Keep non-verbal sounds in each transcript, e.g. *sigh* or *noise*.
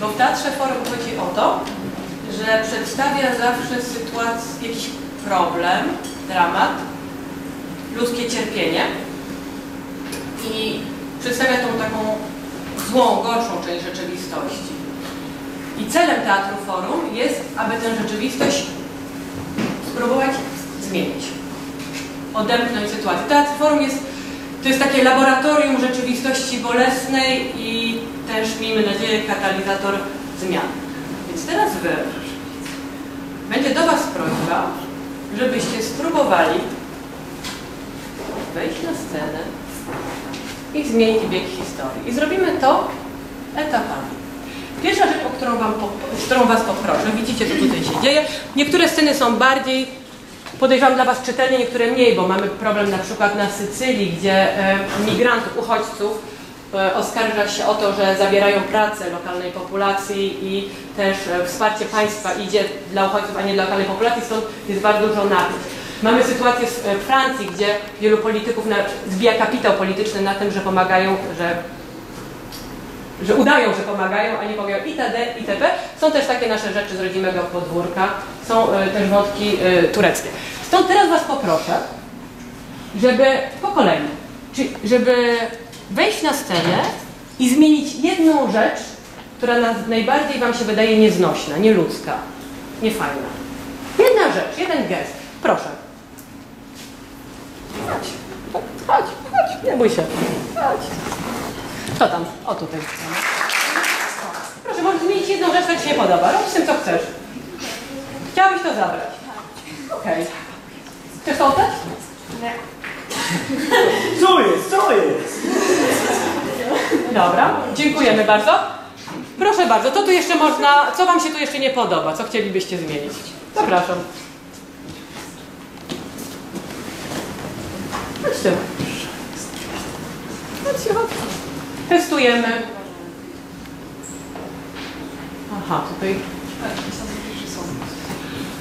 Bo w Teatrze Forum chodzi o to, że przedstawia zawsze sytuację, jakiś problem, dramat, ludzkie cierpienie i przedstawia tą taką złą, gorszą część rzeczywistości. I celem Teatru Forum jest, aby tę rzeczywistość spróbować zmienić. Odemknąć sytuację. Teatr Forum jest, to jest takie laboratorium rzeczywistości bolesnej też, miejmy nadzieję, katalizator zmian. Więc teraz Wy, będzie do Was prośba, żebyście spróbowali wejść na scenę i zmienić bieg historii. I zrobimy to etapami. Pierwsza rzecz, o którą, wam, z którą Was poproszę, widzicie, co tutaj się dzieje. Niektóre sceny są bardziej, podejrzewam dla Was czytelnie, niektóre mniej, bo mamy problem na przykład na Sycylii, gdzie e, migrantów, uchodźców oskarża się o to, że zabierają pracę lokalnej populacji i też e, wsparcie państwa idzie dla uchodźców, a nie dla lokalnej populacji, stąd jest bardzo dużo napięć. Mamy sytuację w Francji, gdzie wielu polityków zbija kapitał polityczny na tym, że pomagają, że że udają, że pomagają, a nie pomagają itd., itp. Są też takie nasze rzeczy z rodzimego podwórka, są też wątki tureckie. Stąd teraz Was poproszę, żeby po kolei, czyli żeby wejść na scenę i zmienić jedną rzecz, która najbardziej Wam się wydaje nieznośna, nieludzka, niefajna. Jedna rzecz, jeden gest. Proszę. Chodź, chodź, chodź, nie bój się. Chodź. Co tam? O tutaj. Proszę, możesz zmienić jedną rzecz, która Ci się podoba. Rób z tym, co chcesz. Chciałabyś to zabrać. Okej. Okay. Chcesz to oddać? Nie. Co jest? Co jest? Dobra, dziękujemy bardzo. Proszę bardzo, to tu jeszcze można, co Wam się tu jeszcze nie podoba? Co chcielibyście zmienić? Zapraszam. Chodźcie. Chodźcie, chodźcie. Testujemy. Aha, tutaj.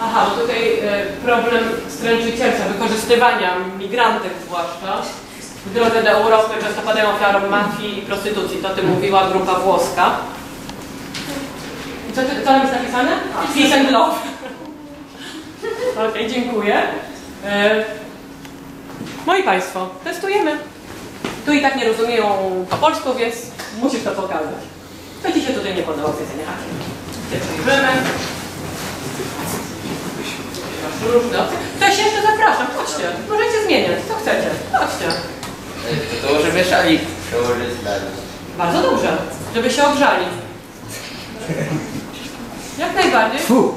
Aha, tutaj e, problem stręczycielstwa, wykorzystywania migrantów zwłaszcza. W drodze do Europy często padają ofiarą mafii i prostytucji. To o tym mówiła grupa włoska. Co, co tam jest napisane? Peace and love. *laughs* Okej, okay, dziękuję. E, moi Państwo, testujemy. Tu i tak nie rozumieją po polsku, więc musisz to pokazać. Co Ci się tutaj nie podoba w jedzeniu? Cię opcje. Ktoś jeszcze zapraszam, chodźcie. Możecie zmieniać, co chcecie. Chodźcie. To żeby szalik przełożyć Bardzo dobrze, żeby się ogrzali. Jak najbardziej. Fu.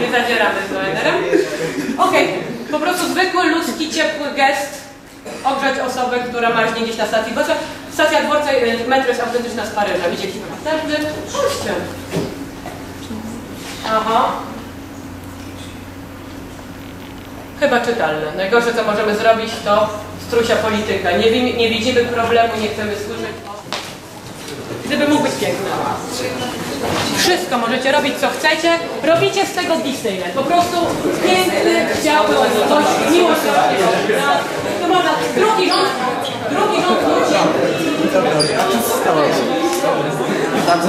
Nie zadzieramy z linerem. Okej, po prostu zwykły, ludzki, ciepły gest ogrzać osobę, która marznie gdzieś na stacji dworca. Stacja dworca, y, metro jest autentyczna z Paryża. Widzieliśmy pasażer. Chodźcie. Aha. Chyba czytelne. Najgorsze, co możemy zrobić, to strusia polityka. Nie, nie widzimy problemu, nie chcemy słyszeć. Gdyby mógł być piękny. Wszystko możecie robić, co chcecie. Robicie z tego Disneyland. Po prostu piękny, chciałby coś, miłość. To można. Drugi rząd, drugi rząd wróci. A co